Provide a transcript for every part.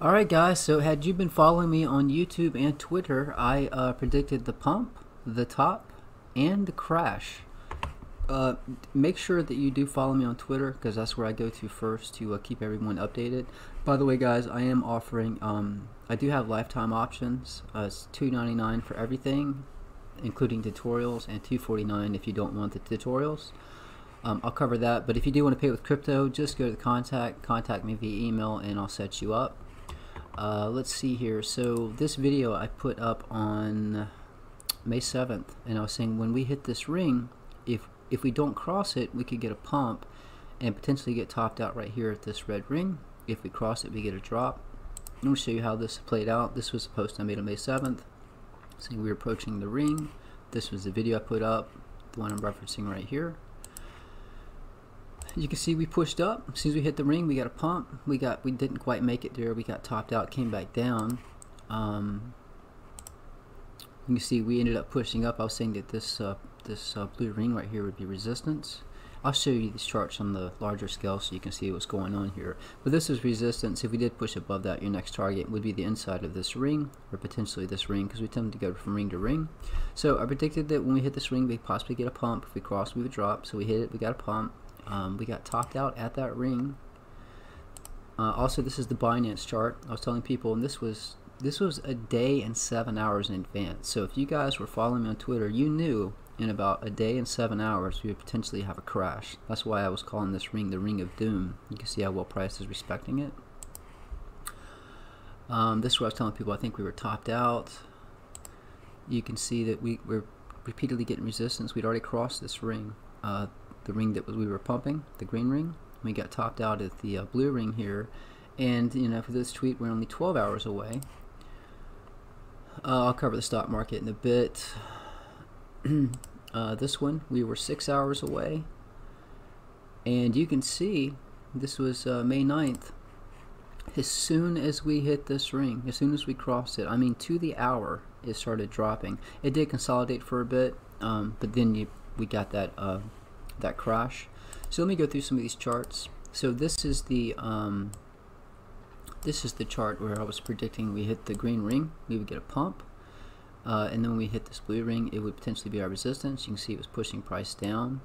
Alright guys, so had you been following me on YouTube and Twitter, I uh, predicted the pump, the top, and the crash. Uh, make sure that you do follow me on Twitter because that's where I go to first to uh, keep everyone updated. By the way guys, I am offering, um, I do have lifetime options. Uh, it's $2.99 for everything, including tutorials, and $2.49 if you don't want the tutorials. Um, I'll cover that, but if you do want to pay with crypto, just go to the contact, contact me via email, and I'll set you up. Uh, let's see here. So this video I put up on May 7th, and I was saying when we hit this ring, if if we don't cross it, we could get a pump and potentially get topped out right here at this red ring. If we cross it, we get a drop. Let me show you how this played out. This was a post I made on May 7th. See, we were approaching the ring. This was the video I put up, the one I'm referencing right here you can see we pushed up. As soon as we hit the ring we got a pump. We got we didn't quite make it there. We got topped out came back down. Um, you can see we ended up pushing up. I was saying that this uh, this uh, blue ring right here would be resistance. I'll show you these charts on the larger scale so you can see what's going on here. But this is resistance. If we did push above that your next target would be the inside of this ring or potentially this ring because we tend to go from ring to ring. So I predicted that when we hit this ring we possibly get a pump. If we cross we would drop. So we hit it. We got a pump um, we got topped out at that ring. Uh, also, this is the Binance chart. I was telling people, and this was this was a day and seven hours in advance. So if you guys were following me on Twitter, you knew in about a day and seven hours we would potentially have a crash. That's why I was calling this ring the Ring of Doom. You can see how well price is respecting it. Um, this is where I was telling people I think we were topped out. You can see that we were repeatedly getting resistance. We'd already crossed this ring. Uh, the ring that we were pumping, the green ring. We got topped out at the uh, blue ring here. And, you know, for this tweet, we're only 12 hours away. Uh, I'll cover the stock market in a bit. uh, this one, we were six hours away. And you can see this was uh, May 9th. As soon as we hit this ring, as soon as we crossed it, I mean to the hour, it started dropping. It did consolidate for a bit, um, but then you, we got that uh, that crash. So let me go through some of these charts. So this is the um, this is the chart where I was predicting we hit the green ring, we would get a pump, uh, and then when we hit this blue ring, it would potentially be our resistance. You can see it was pushing price down.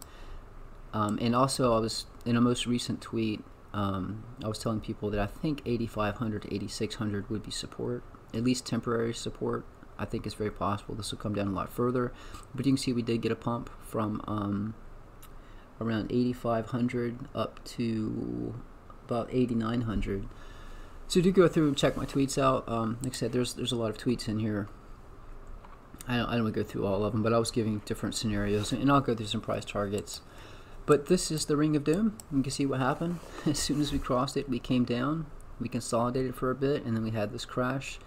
Um, and also, I was in a most recent tweet, um, I was telling people that I think 8,500 to 8,600 would be support, at least temporary support. I think it's very possible this will come down a lot further. But you can see we did get a pump from um, around 8500 up to about 8900 so do go through and check my tweets out. Um, like I said there's there's a lot of tweets in here. I don't, I don't go through all of them but I was giving different scenarios and I'll go through some price targets. But this is the ring of doom. You can see what happened. As soon as we crossed it we came down. We consolidated for a bit and then we had this crash.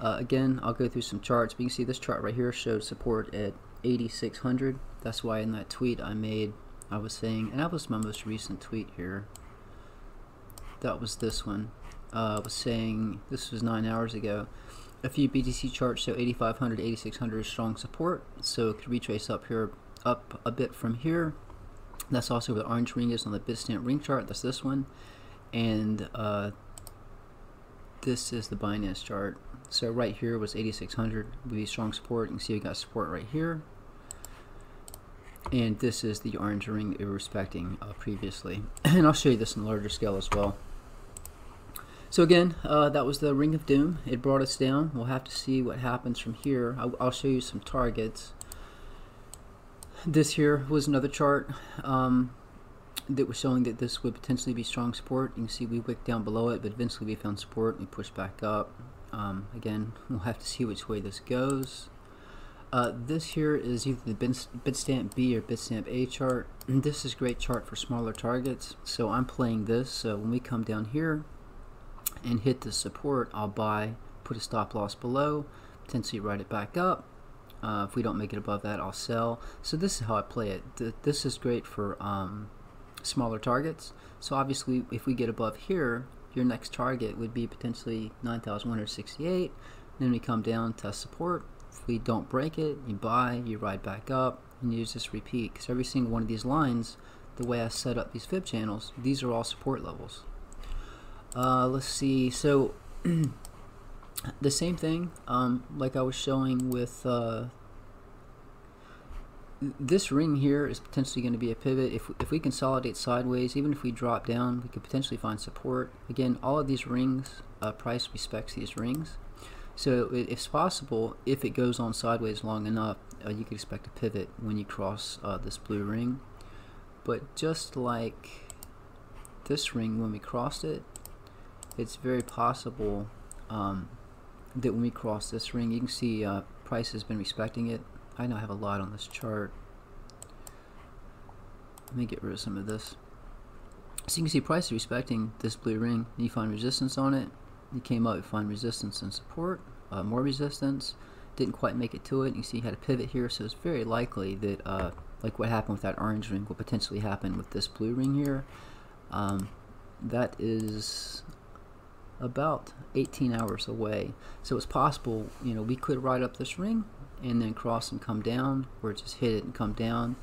Uh, again I'll go through some charts but you can see this chart right here shows support at 8600 that's why in that tweet I made I was saying, and that was my most recent tweet here. That was this one. Uh, I was saying, this was nine hours ago. A few BTC charts show 8500 8600 is strong support, so it could retrace up here, up a bit from here. That's also where the orange ring is on the Bitstamp ring chart. That's this one, and uh, this is the Binance chart. So right here was 8600 would be strong support. You can see we got support right here and this is the orange ring we were respecting uh, previously. And I'll show you this in larger scale as well. So again uh, that was the ring of doom. It brought us down. We'll have to see what happens from here. I'll, I'll show you some targets. This here was another chart um, that was showing that this would potentially be strong support. You can see we wicked down below it but eventually we found support and we pushed back up. Um, again we'll have to see which way this goes uh, this here is either the Bitstamp B or Bitstamp A chart. This is great chart for smaller targets. So I'm playing this. So when we come down here and hit the support, I'll buy, put a stop loss below, potentially write it back up. Uh, if we don't make it above that, I'll sell. So this is how I play it. This is great for um, smaller targets. So obviously, if we get above here, your next target would be potentially 9,168. Then we come down, test support, if we don't break it, you buy, you ride back up, and you just repeat. Because every single one of these lines, the way I set up these fib channels, these are all support levels. Uh, let's see. So the same thing, um, like I was showing with uh, this ring here is potentially going to be a pivot. If, if we consolidate sideways, even if we drop down, we could potentially find support. Again, all of these rings, uh, price respects these rings. So it's possible, if it goes on sideways long enough, uh, you could expect a pivot when you cross uh, this blue ring. But just like this ring, when we crossed it, it's very possible um, that when we cross this ring, you can see uh, price has been respecting it. I know I have a lot on this chart. Let me get rid of some of this. So you can see price is respecting this blue ring. You find resistance on it. You came up, find resistance and support. Uh, more resistance. Didn't quite make it to it. You see you had a pivot here, so it's very likely that uh, like what happened with that orange ring will potentially happen with this blue ring here. Um, that is about 18 hours away. So it's possible, you know, we could ride up this ring and then cross and come down, or just hit it and come down.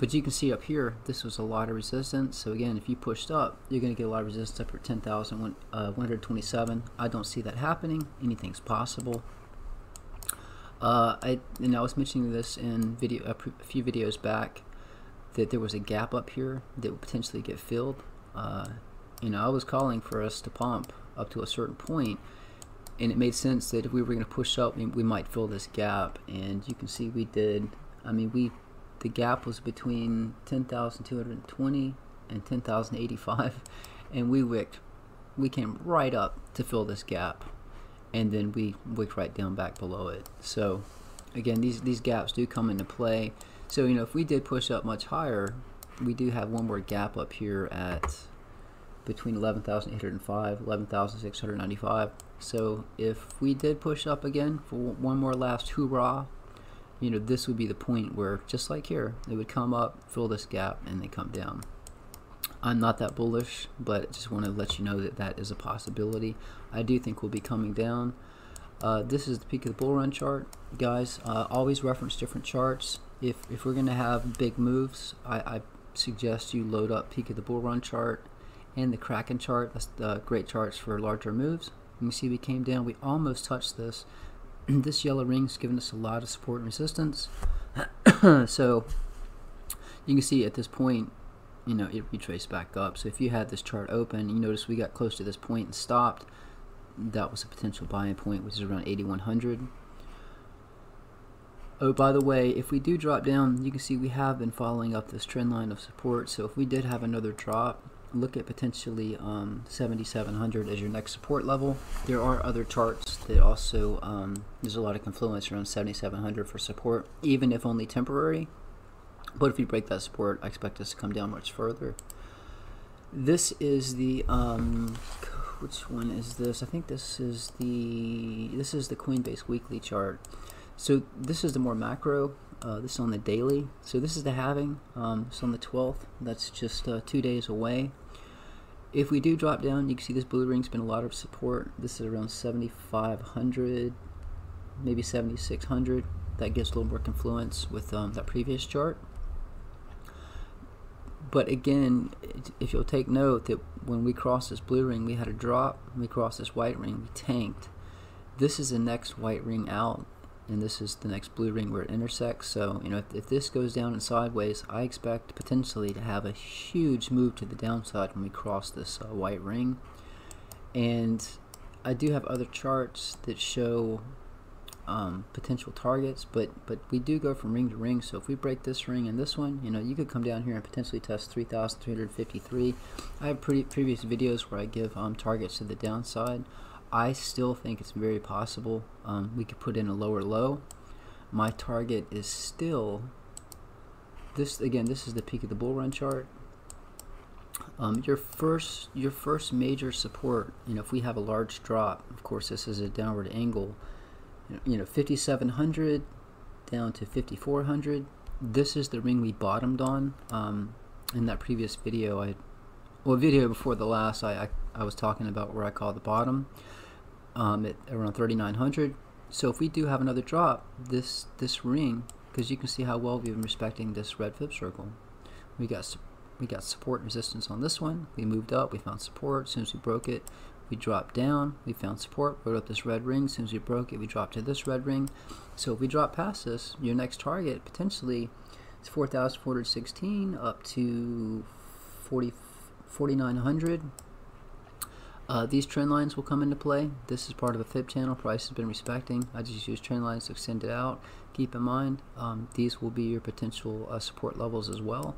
But you can see up here, this was a lot of resistance. So again, if you pushed up, you're going to get a lot of resistance up at 10,127. Uh, I don't see that happening. Anything's possible. Uh, I and I was mentioning this in video a, a, few videos back that there was a gap up here that would potentially get filled. Uh, you know, I was calling for us to pump up to a certain point and it made sense that if we were going to push up we might fill this gap and you can see we did I mean we the gap was between 10,220 and 10,085 and we wicked. We came right up to fill this gap and then we wicked right down back below it. So again these these gaps do come into play. So you know if we did push up much higher we do have one more gap up here at between 11,805 11,695 so if we did push up again for one more last hoorah you know this would be the point where just like here it would come up fill this gap and they come down I'm not that bullish but just want to let you know that that is a possibility I do think we'll be coming down uh, this is the peak of the bull run chart guys uh, always reference different charts if, if we're gonna have big moves I, I suggest you load up peak of the bull run chart and the Kraken chart. That's the great charts for larger moves. You can see we came down, we almost touched this. this yellow ring's given us a lot of support and resistance. so you can see at this point, you know, it retraced back up. So if you had this chart open, you notice we got close to this point and stopped. That was a potential buying point, which is around 8100. Oh, by the way, if we do drop down, you can see we have been following up this trend line of support. So if we did have another drop, look at potentially um, 7700 as your next support level. There are other charts that also, um, there's a lot of confluence around 7700 for support, even if only temporary. But if you break that support, I expect us to come down much further. This is the, um, which one is this? I think this is the, this is the Coinbase weekly chart. So this is the more macro uh, this is on the daily. So this is the halving. Um, it's on the 12th. That's just uh, two days away. If we do drop down, you can see this blue ring's been a lot of support. This is around 7,500, maybe 7,600. That gives a little more confluence with um, that previous chart. But again, if you'll take note that when we crossed this blue ring, we had a drop. When we crossed this white ring, we tanked. This is the next white ring out and this is the next blue ring where it intersects. So, you know, if, if this goes down and sideways, I expect potentially to have a huge move to the downside when we cross this uh, white ring. And I do have other charts that show um, potential targets, but but we do go from ring to ring. So if we break this ring and this one, you know, you could come down here and potentially test 3,353. I have pretty previous videos where I give um, targets to the downside. I still think it's very possible um, we could put in a lower low. My target is still this again. This is the peak of the bull run chart. Um, your first your first major support. You know, if we have a large drop, of course, this is a downward angle. You know, 5,700 down to 5,400. This is the ring we bottomed on. Um, in that previous video, I well, video before the last, I, I, I was talking about where I call the bottom um, at around 3900 so if we do have another drop this this ring because you can see how well we've been respecting this red fib circle we got we got support resistance on this one we moved up we found support as soon as we broke it we dropped down, we found support, rode up this red ring. As soon as we broke it, we dropped to this red ring. So if we drop past this, your next target potentially is 4,416 up to 40, 4,900. Uh, these trend lines will come into play. This is part of a fib channel. Price has been respecting. I just use trend lines to extend it out. Keep in mind, um, these will be your potential uh, support levels as well.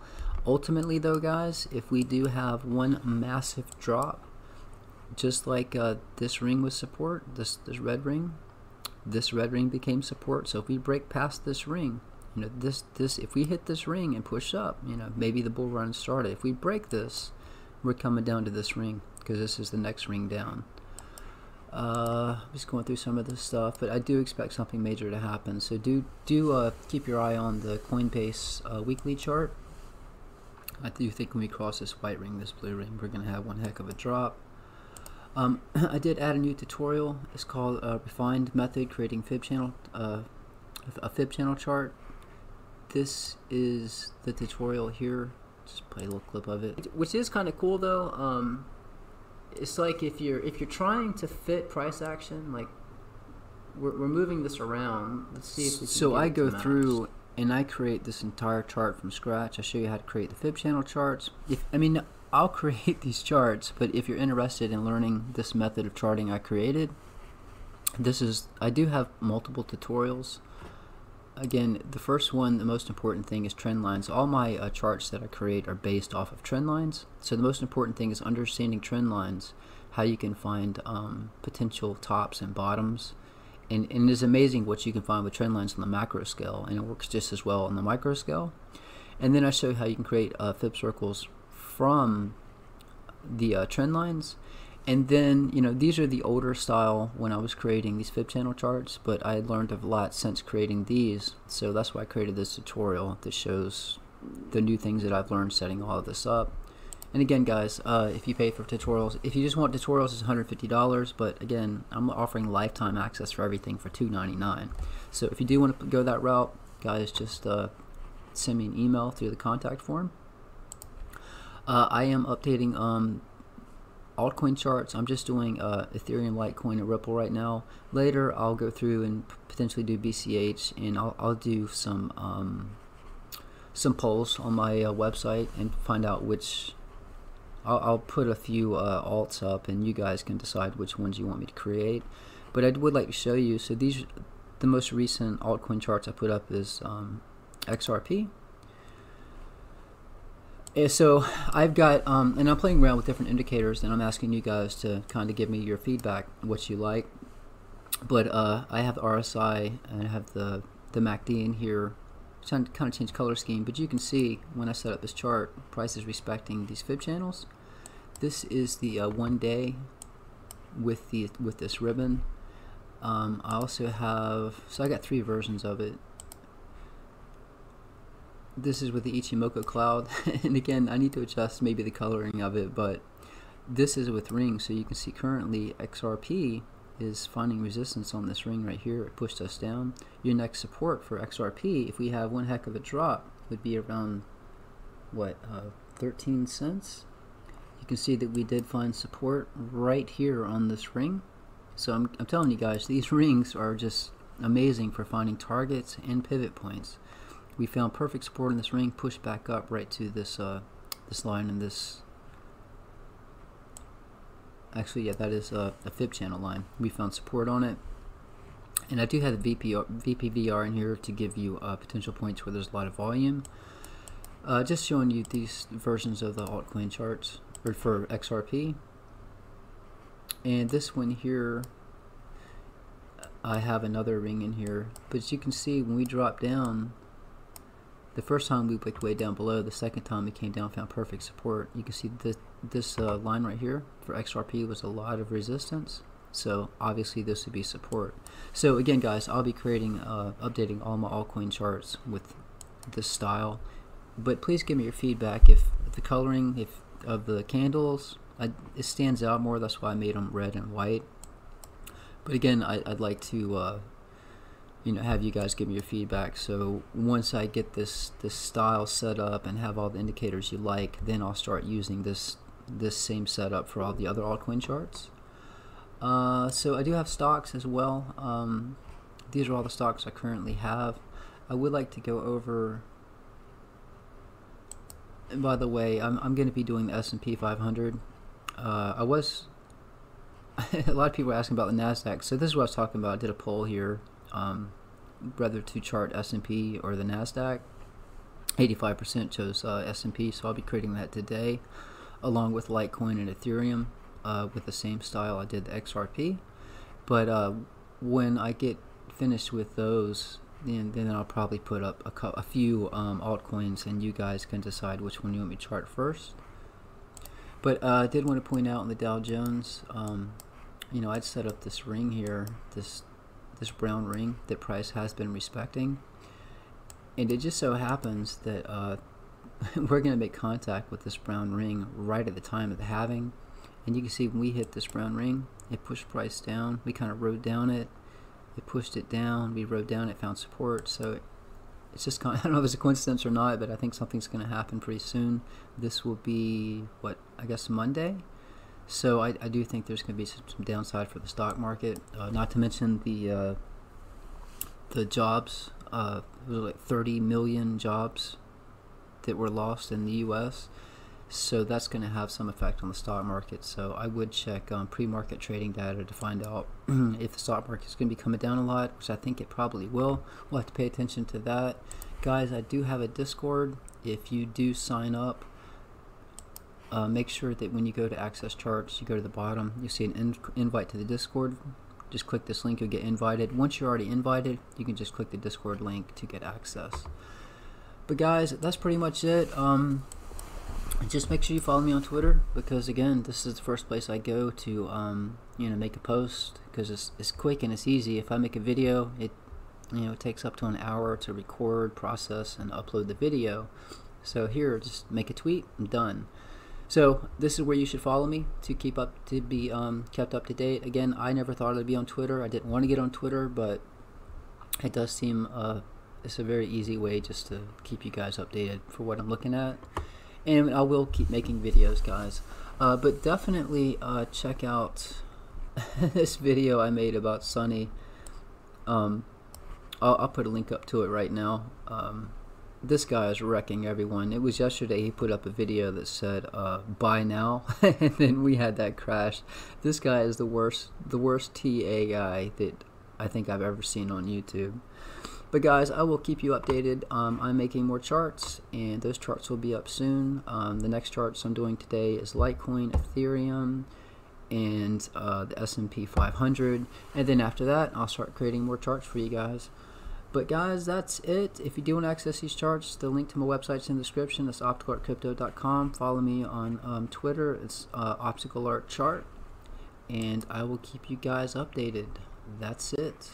Ultimately, though, guys, if we do have one massive drop, just like uh, this ring was support, this this red ring, this red ring became support. So if we break past this ring, you know, this this if we hit this ring and push up, you know, maybe the bull run started. If we break this, we're coming down to this ring because this is the next ring down. Uh, just going through some of this stuff, but I do expect something major to happen. So do do uh, keep your eye on the Coinbase uh, weekly chart. I do think when we cross this white ring, this blue ring, we're going to have one heck of a drop. Um, I did add a new tutorial. It's called uh, Refined Method Creating Fib Channel, uh, a Fib Channel Chart. This is the tutorial here. Just play a little clip of it, which is kind of cool though. Um, it's like if you're if you're trying to fit price action, like we're, we're moving this around. Let's see if we can So I go through and I create this entire chart from scratch. I show you how to create the fib channel charts. If I mean, I'll create these charts, but if you're interested in learning this method of charting I created, this is I do have multiple tutorials. Again, the first one, the most important thing is trend lines. All my uh, charts that I create are based off of trend lines. So the most important thing is understanding trend lines, how you can find um, potential tops and bottoms. And, and it is amazing what you can find with trend lines on the macro scale, and it works just as well on the micro scale. And then I show you how you can create uh, fib circles from the uh, trend lines. And then, you know, these are the older style when I was creating these fib channel charts, but I learned a lot since creating these. So that's why I created this tutorial that shows the new things that I've learned setting all of this up. And again, guys, uh, if you pay for tutorials, if you just want tutorials, it's $150. But again, I'm offering lifetime access for everything for 299. So if you do want to go that route, guys, just uh, send me an email through the contact form. Uh, I am updating um, altcoin charts. I'm just doing uh, Ethereum, Litecoin, and Ripple right now. Later, I'll go through and potentially do BCH, and I'll, I'll do some um, some polls on my uh, website and find out which. I'll, I'll put a few uh, alts up, and you guys can decide which ones you want me to create. But I would like to show you. So these, the most recent altcoin charts I put up is um, XRP. Yeah, so I've got, um, and I'm playing around with different indicators, and I'm asking you guys to kind of give me your feedback, what you like. But uh, I have RSI and I have the the MACD in here, trying to kind of change color scheme. But you can see when I set up this chart, price is respecting these fib channels. This is the uh, one day with the with this ribbon. Um, I also have, so I got three versions of it this is with the Ichimoku cloud. And again I need to adjust maybe the coloring of it but this is with rings so you can see currently XRP is finding resistance on this ring right here. It pushed us down. Your next support for XRP if we have one heck of a drop would be around what uh, 13 cents? You can see that we did find support right here on this ring. So I'm, I'm telling you guys these rings are just amazing for finding targets and pivot points we found perfect support in this ring, pushed back up right to this uh, this line and this. Actually, yeah, that is uh, a fib channel line. We found support on it, and I do have the VPR, VPVR in here to give you uh, potential points where there's a lot of volume. Uh, just showing you these versions of the altcoin charts or for XRP, and this one here. I have another ring in here, but as you can see, when we drop down, the first time we wicked way down below, the second time we came down, found perfect support. You can see this, this uh, line right here for XRP was a lot of resistance. So obviously this would be support. So again, guys, I'll be creating, uh, updating all my altcoin charts with this style. But please give me your feedback if, the coloring if of the candles, I, it stands out more. That's why I made them red and white. But again, I, would like to uh, you know have you guys give me your feedback so once I get this this style set up and have all the indicators you like then I'll start using this this same setup for all the other altcoin charts Uh, so I do have stocks as well. Um, these are all the stocks I currently have. I would like to go over. And by the way, I'm I'm going to be doing the S&P 500. Uh, I was. a lot of people are asking about the Nasdaq. So this is what I was talking about. I did a poll here, um, whether to chart S&P or the Nasdaq. 85% chose uh, S&P, so I'll be creating that today, along with Litecoin and Ethereum, uh, with the same style I did the XRP. But uh, when I get finished with those, then then I'll probably put up a, a few um, altcoins, and you guys can decide which one you want me to chart first. But uh, I did want to point out in the Dow Jones, um, you know, I'd set up this ring here, this this brown ring that price has been respecting. And it just so happens that uh, we're going to make contact with this brown ring right at the time of the halving and you can see when we hit this brown ring it pushed price down. We kind of rode down it. It pushed it down. We rode down it found support. So it's just kind of, I don't know if it's a coincidence or not but I think something's going to happen pretty soon. This will be what I guess Monday so I, I do think there's going to be some, some, downside for the stock market uh, not to mention the uh, the jobs uh, like 30 million jobs that were lost in the U.S. So that's going to have some effect on the stock market. So I would check um, pre-market trading data to find out if the stock market is going to be coming down a lot, which I think it probably will. We'll have to pay attention to that. Guys, I do have a Discord. If you do sign up, uh, make sure that when you go to access charts, you go to the bottom, you see an in invite to the Discord just click this link, you'll get invited. Once you're already invited, you can just click the Discord link to get access. But guys, that's pretty much it. Um, just make sure you follow me on Twitter because again, this is the first place I go to, um, you know, make a post because it's, it's quick and it's easy. If I make a video, it you know it takes up to an hour to record, process, and upload the video. So here, just make a tweet, I'm done. So this is where you should follow me to keep up to be um, kept up to date. Again, I never thought I'd be on Twitter. I didn't want to get on Twitter, but it does seem uh, it's a very easy way just to keep you guys updated for what I'm looking at. And I will keep making videos, guys. Uh, but definitely uh, check out this video I made about Sunny. Um, I'll, I'll, put a link up to it right now. Um, this guy is wrecking everyone. It was yesterday he put up a video that said uh, "Buy now," and then we had that crash. This guy is the worst, the worst TA guy that I think I've ever seen on YouTube. But guys, I will keep you updated. Um, I'm making more charts, and those charts will be up soon. Um, the next charts I'm doing today is Litecoin, Ethereum, and uh, the S&P 500. And then after that, I'll start creating more charts for you guys. But guys, that's it. If you do want to access these charts, the link to my website's in the description. It's opticalartcrypto.com. Follow me on um, Twitter. It's uh, optical art chart, and I will keep you guys updated. That's it.